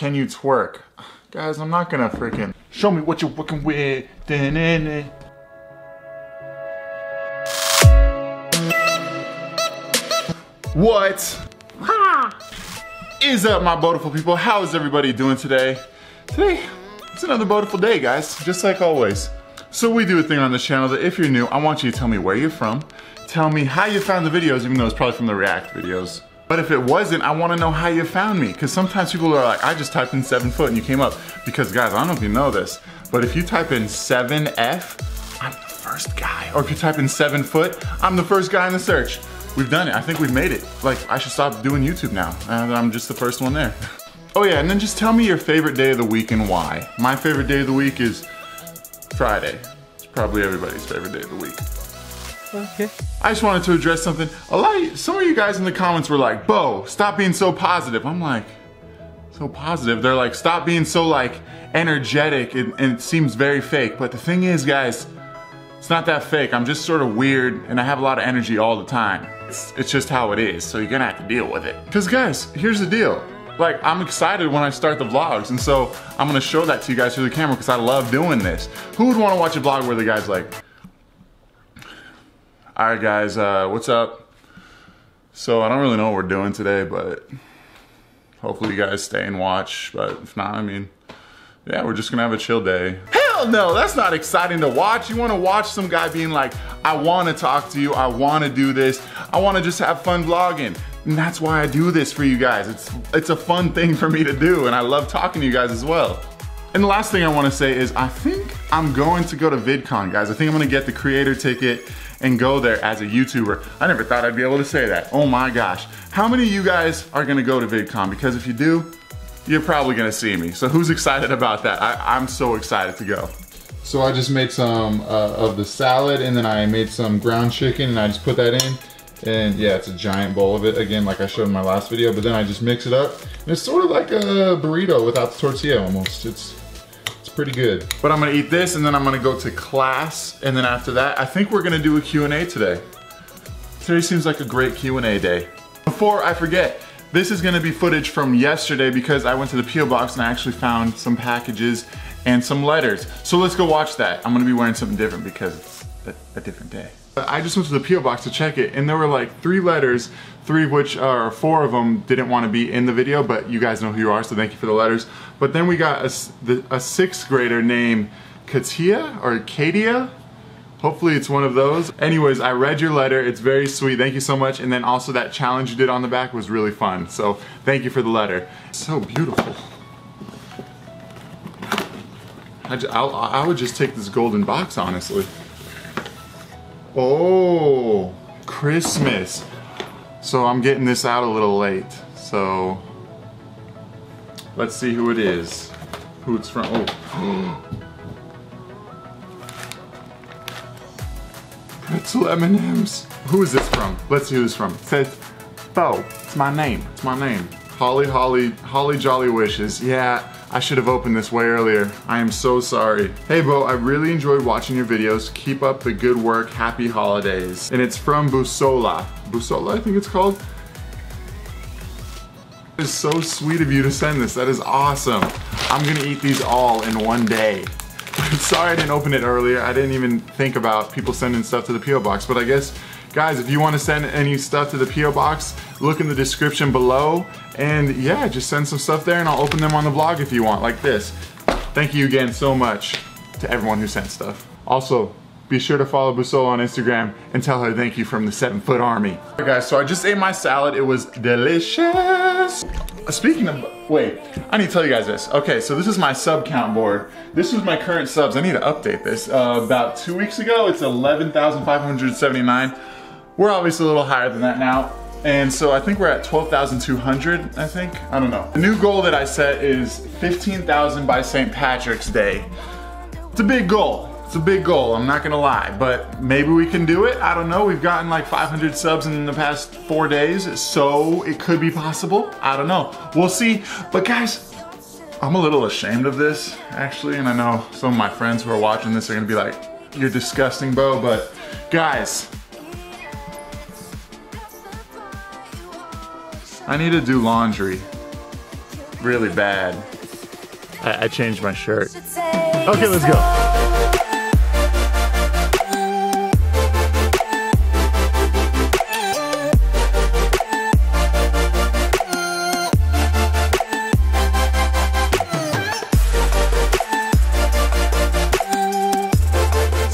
Can you twerk? Guys, I'm not gonna freaking show me what you're working with. Da-na-na. What is up, my beautiful people? How is everybody doing today? Today, it's another beautiful day, guys, just like always. So we do a thing on this channel that if you're new, I want you to tell me where you're from, tell me how you found the videos, even though it's probably from the React videos. But if it wasn't, I wanna know how you found me. Because sometimes people are like, I just typed in seven foot and you came up. Because guys, I don't know if you know this, but if you type in 7F, I'm the first guy. Or if you type in seven foot, I'm the first guy in the search. We've done it, I think we've made it. Like, I should stop doing YouTube now. And I'm just the first one there. Oh yeah, and then just tell me your favorite day of the week and why. My favorite day of the week is Friday. It's probably everybody's favorite day of the week. Okay. I just wanted to address something. A lot of, some of you guys in the comments were like, Beau, stop being so positive. I'm like, so positive. They're like, stop being so like energetic and, and it seems very fake. But the thing is, guys, it's not that fake. I'm just sort of weird and I have a lot of energy all the time. It's, it's just how it is, so you're gonna have to deal with it. Cause guys, here's the deal. Like, I'm excited when I start the vlogs, and so I'm gonna show that to you guys through the camera because I love doing this. Who would wanna watch a vlog where the guy's like, all right guys, uh, what's up? So I don't really know what we're doing today, but hopefully you guys stay and watch. But if not, I mean, yeah, we're just gonna have a chill day. Hell no, that's not exciting to watch. You wanna watch some guy being like, I wanna talk to you, I wanna do this, I wanna just have fun vlogging. And that's why I do this for you guys. It's, it's a fun thing for me to do, and I love talking to you guys as well. And the last thing I wanna say is I think I'm going to go to VidCon, guys. I think I'm gonna get the creator ticket and go there as a YouTuber. I never thought I'd be able to say that. Oh my gosh. How many of you guys are gonna go to VidCon? Because if you do, you're probably gonna see me. So who's excited about that? I, am so excited to go. So I just made some uh, of the salad and then I made some ground chicken and I just put that in. And yeah, it's a giant bowl of it, again, like I showed in my last video, but then I just mix it up. And it's sort of like a burrito without the tortilla almost. It's it's pretty good. But I'm gonna eat this and then I'm gonna go to class. And then after that, I think we're gonna do a Q&A today. Today seems like a great Q&A day. Before I forget, this is gonna be footage from yesterday because I went to the P.O. box and I actually found some packages and some letters. So let's go watch that. I'm gonna be wearing something different because it's a, a different day. I just went to the P.O. box to check it and there were like three letters, three of which, uh, or four of them didn't want to be in the video, but you guys know who you are, so thank you for the letters. But then we got a, the, a sixth grader named Katia or Katia. Hopefully it's one of those. Anyways, I read your letter. It's very sweet. Thank you so much. And then also that challenge you did on the back was really fun. So thank you for the letter. So beautiful. I, I'll, I would just take this golden box, honestly. Oh, Christmas. So I'm getting this out a little late. So let's see who it is. Who it's from. Oh. Pretzel M&M's. Who is this from? Let's see who it's from. It says, Beau, it's my name. It's my name. Holly, Holly, Holly Jolly Wishes. Yeah, I should have opened this way earlier. I am so sorry. Hey Beau, I really enjoyed watching your videos. Keep up the good work. Happy holidays. And it's from Busola. Busola, I think it's called. It is so sweet of you to send this. That is awesome. I'm gonna eat these all in one day. sorry I didn't open it earlier. I didn't even think about people sending stuff to the P.O. box, but I guess Guys, if you want to send any stuff to the P.O. Box, look in the description below. And yeah, just send some stuff there and I'll open them on the vlog if you want, like this. Thank you again so much to everyone who sent stuff. Also, be sure to follow Busola on Instagram and tell her thank you from the Seven Foot Army. Alright guys, so I just ate my salad. It was delicious. Speaking of, wait, I need to tell you guys this. Okay, so this is my sub count board. This is my current subs. I need to update this. Uh, about two weeks ago, it's 11,579. We're obviously a little higher than that now. And so I think we're at 12,200, I think. I don't know. The new goal that I set is 15,000 by St. Patrick's Day. It's a big goal. It's a big goal, I'm not gonna lie, but maybe we can do it. I don't know, we've gotten like 500 subs in the past four days, so it could be possible. I don't know, we'll see. But guys, I'm a little ashamed of this, actually, and I know some of my friends who are watching this are gonna be like, you're disgusting, Beau, but guys, I need to do laundry. really bad. I, I changed my shirt. Okay, let's go.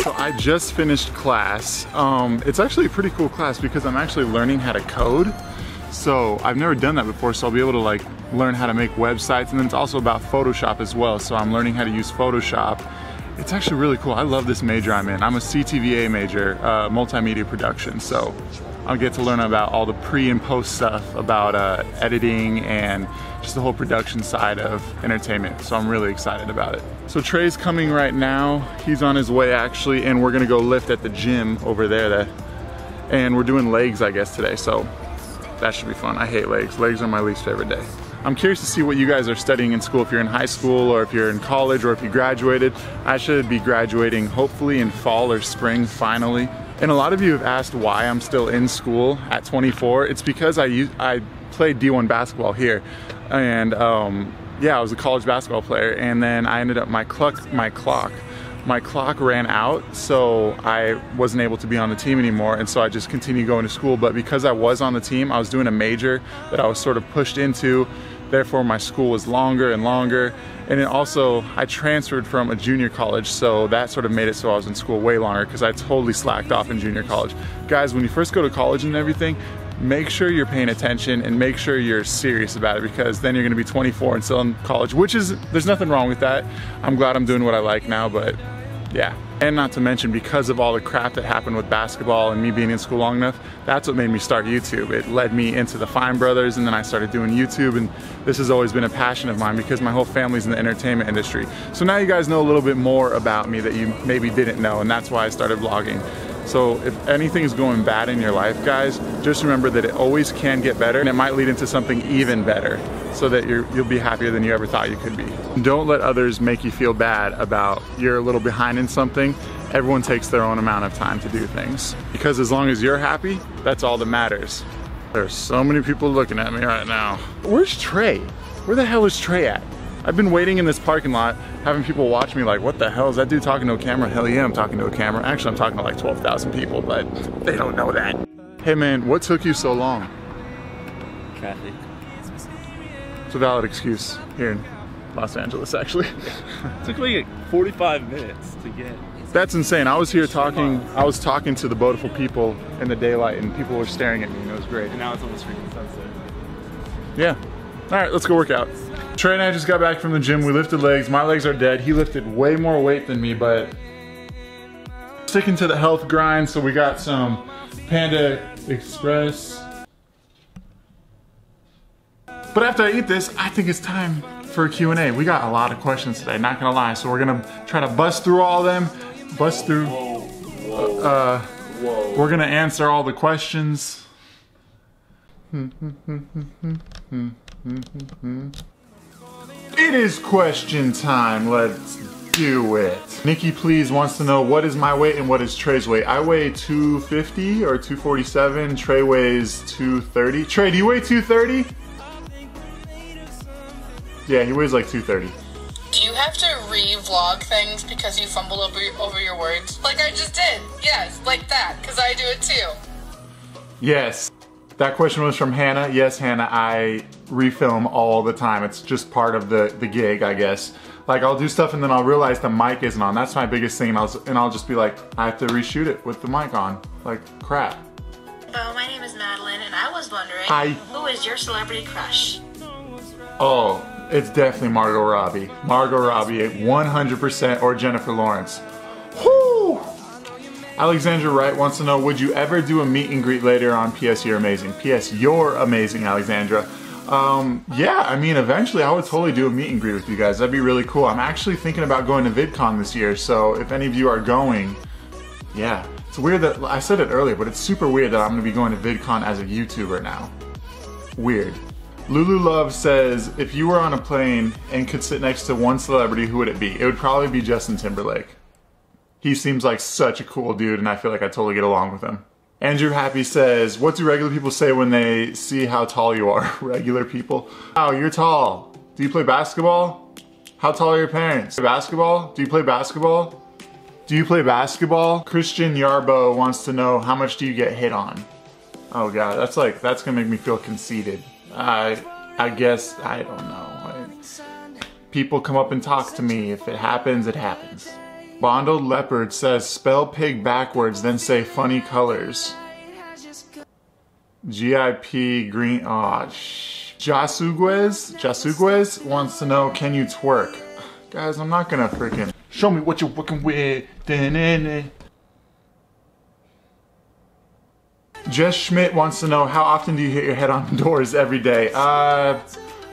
So I just finished class. Um, it's actually a pretty cool class because I'm actually learning how to code. So I've never done that before, so I'll be able to like learn how to make websites. And then it's also about Photoshop as well. So I'm learning how to use Photoshop. It's actually really cool. I love this major I'm in. I'm a CTVA major, uh, multimedia production. So I'll get to learn about all the pre and post stuff about uh, editing and just the whole production side of entertainment. So I'm really excited about it. So Trey's coming right now. He's on his way actually, and we're gonna go lift at the gym over there. That, and we're doing legs, I guess, today. So that should be fun. I hate legs. Legs are my least favorite day. I'm curious to see what you guys are studying in school, if you're in high school or if you're in college or if you graduated. I should be graduating hopefully in fall or spring finally. And a lot of you have asked why I'm still in school at 24. It's because I, I played D1 basketball here. And um, yeah, I was a college basketball player. And then I ended up, my clock, my clock, my clock ran out. So I wasn't able to be on the team anymore. And so I just continued going to school. But because I was on the team, I was doing a major that I was sort of pushed into. Therefore, my school was longer and longer. And then also, I transferred from a junior college, so that sort of made it so I was in school way longer because I totally slacked off in junior college. Guys, when you first go to college and everything, make sure you're paying attention and make sure you're serious about it because then you're gonna be 24 and still in college, which is, there's nothing wrong with that. I'm glad I'm doing what I like now, but yeah. And not to mention, because of all the crap that happened with basketball and me being in school long enough, that's what made me start YouTube. It led me into the Fine Brothers, and then I started doing YouTube, and this has always been a passion of mine because my whole family's in the entertainment industry. So now you guys know a little bit more about me that you maybe didn't know, and that's why I started vlogging. So if anything is going bad in your life, guys, just remember that it always can get better and it might lead into something even better so that you will be happier than you ever thought you could be. Don't let others make you feel bad about you're a little behind in something. Everyone takes their own amount of time to do things. Because as long as you're happy, that's all that matters. There's so many people looking at me right now. Where's Trey? Where the hell is Trey at? I've been waiting in this parking lot, having people watch me like, what the hell, is that dude talking to a camera? Hell yeah, I'm talking to a camera. Actually, I'm talking to like 12,000 people, but they don't know that. Hey man, what took you so long? Traffic. A valid excuse here in Los Angeles, actually. it took me like 45 minutes to get. That's insane. I was here talking, I was talking to the beautiful people in the daylight and people were staring at me and it was great. And now it's almost freaking sunset. Yeah. All right, let's go work out. Trey and I just got back from the gym. We lifted legs. My legs are dead. He lifted way more weight than me, but sticking to the health grind. So we got some Panda Express. But after I eat this, I think it's time for a Q&A. We got a lot of questions today, not gonna lie. So we're gonna try to bust through all of them. Bust through. Whoa, whoa, uh, whoa. We're gonna answer all the questions. It is question time. Let's do it. Nikki please wants to know what is my weight and what is Trey's weight. I weigh 250 or 247. Trey weighs 230. Trey, do you weigh 230? Yeah, he weighs like 230. Do you have to re-vlog things because you fumble over, over your words? Like I just did. Yes, like that, because I do it too. Yes. That question was from Hannah. Yes, Hannah, I refilm all the time. It's just part of the, the gig, I guess. Like I'll do stuff and then I'll realize the mic isn't on. That's my biggest thing. And I'll, and I'll just be like, I have to reshoot it with the mic on. Like, crap. Hello, my name is Madeline and I was wondering, Hi. who is your celebrity crush? Oh, it's definitely Margot Robbie. Margot Robbie, 100% or Jennifer Lawrence. Whoo! Alexandra Wright wants to know, would you ever do a meet and greet later on PS You're Amazing? PS You're Amazing, Alexandra. Um, yeah, I mean, eventually I would totally do a meet and greet with you guys. That'd be really cool. I'm actually thinking about going to VidCon this year, so if any of you are going, yeah. It's weird that, I said it earlier, but it's super weird that I'm gonna be going to VidCon as a YouTuber now. Weird. Lulu Love says, if you were on a plane and could sit next to one celebrity, who would it be? It would probably be Justin Timberlake. He seems like such a cool dude and I feel like I totally get along with him. Andrew Happy says, what do regular people say when they see how tall you are? regular people? Wow, you're tall. Do you play basketball? How tall are your parents? Basketball? Do you play basketball? Do you play basketball? Christian Yarbo wants to know how much do you get hit on? Oh god, that's like, that's gonna make me feel conceited. I, I guess, I don't know. People come up and talk to me. If it happens, it happens. Bonded Leopard says, spell pig backwards, then say funny colors. GIP green, aw, sh- Jasuguez, Jasuguez wants to know, can you twerk? Guys, I'm not gonna freaking show me what you're working with. Da-na-na. Jess Schmidt wants to know, how often do you hit your head on doors every day? Uh,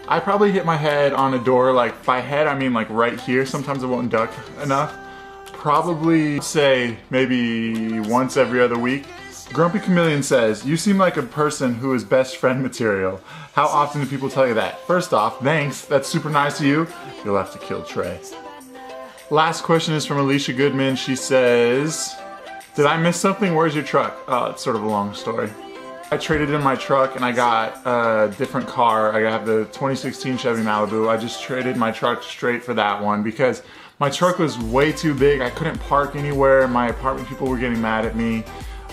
I probably hit my head on a door, like by head, I mean like right here. Sometimes I won't duck enough. Probably say maybe once every other week. Grumpy Chameleon says, You seem like a person who is best friend material. How often do people tell you that? First off, thanks. That's super nice of you. You'll have to kill Trey. Last question is from Alicia Goodman. She says, Did I miss something? Where's your truck? Uh, it's sort of a long story. I traded in my truck and I got a different car. I have the 2016 Chevy Malibu. I just traded my truck straight for that one because my truck was way too big. I couldn't park anywhere. My apartment people were getting mad at me.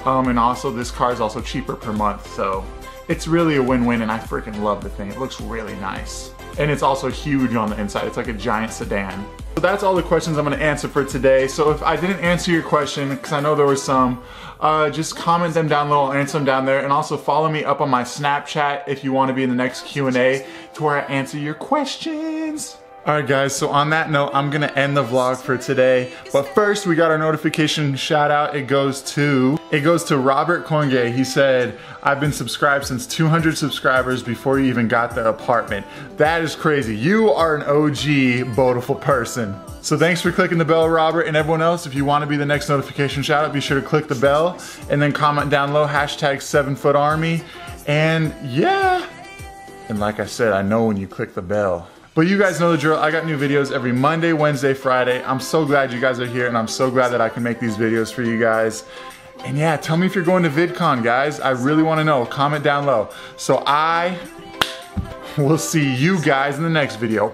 Um, and also this car is also cheaper per month. So it's really a win-win and I freaking love the thing. It looks really nice. And it's also huge on the inside. It's like a giant sedan. So that's all the questions I'm gonna answer for today. So if I didn't answer your question, because I know there were some, uh, just comment them down below, I'll answer them down there. And also follow me up on my Snapchat if you wanna be in the next Q&A to where I answer your questions. Alright guys, so on that note, I'm gonna end the vlog for today. But first, we got our notification shout out. It goes to, it goes to Robert Konge. He said, I've been subscribed since 200 subscribers before you even got the apartment. That is crazy. You are an OG beautiful person. So thanks for clicking the bell, Robert, and everyone else. If you want to be the next notification shout out, be sure to click the bell and then comment down low, hashtag 7 Army. And yeah, and like I said, I know when you click the bell. But you guys know the drill. I got new videos every Monday, Wednesday, Friday. I'm so glad you guys are here and I'm so glad that I can make these videos for you guys. And yeah, tell me if you're going to VidCon, guys. I really want to know. Comment down low. So I will see you guys in the next video.